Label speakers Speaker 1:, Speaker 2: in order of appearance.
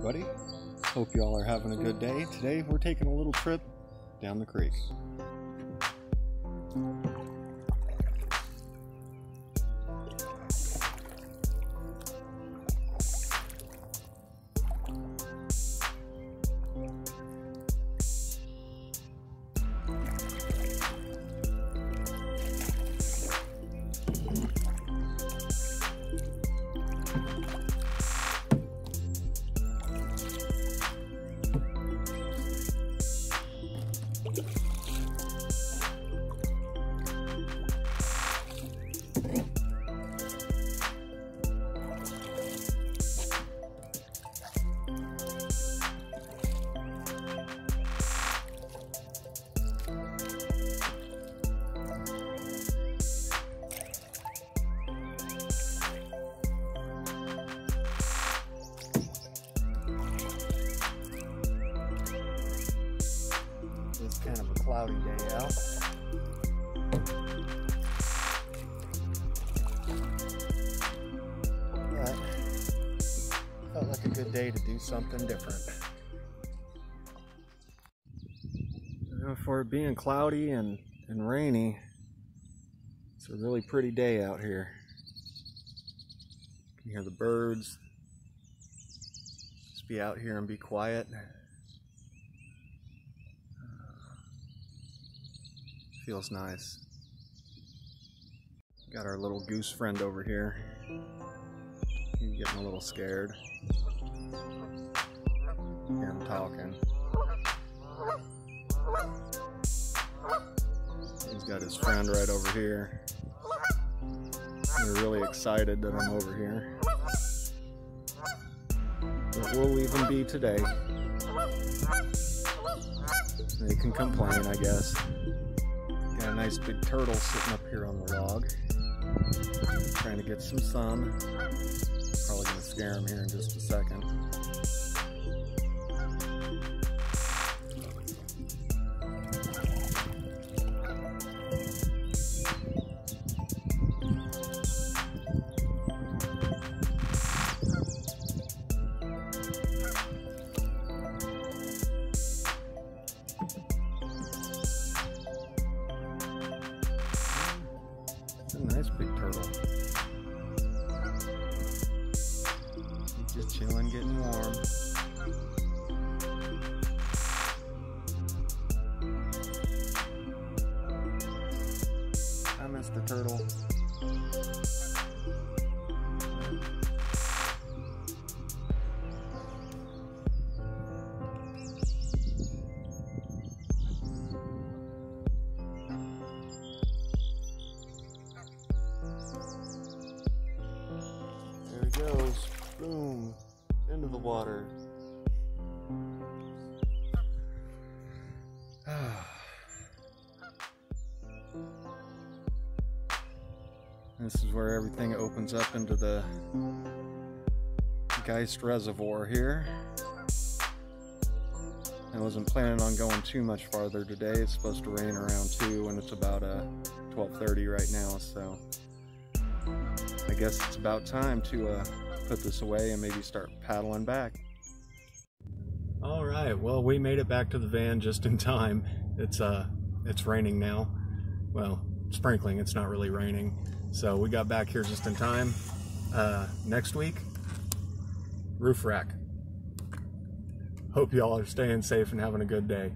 Speaker 1: everybody. Hope y'all are having a good day. Today we're taking a little trip down the creek. It's kind of a cloudy day out. But felt like a good day to do something different. For it being cloudy and, and rainy, it's a really pretty day out here. You can hear the birds. Just be out here and be quiet. Feels nice. Got our little goose friend over here. He's getting a little scared. Hear him talking. He's got his friend right over here. They're really excited that I'm over here. But we'll leave be today. They can complain, I guess. Got a nice big turtle sitting up here on the log. Trying to get some sun. Probably gonna scare him here in just a second. A nice big turtle. He's just chilling, getting warm. Hi, Mr. Turtle. Goes. Boom. Into the water. this is where everything opens up into the Geist Reservoir here. I wasn't planning on going too much farther today. It's supposed to rain around 2 and it's about uh, 12.30 right now, so I guess it's about time to uh, put this away and maybe start paddling back. All right, well, we made it back to the van just in time. It's uh, it's raining now. Well, sprinkling. It's not really raining, so we got back here just in time. Uh, next week, roof rack. Hope y'all are staying safe and having a good day.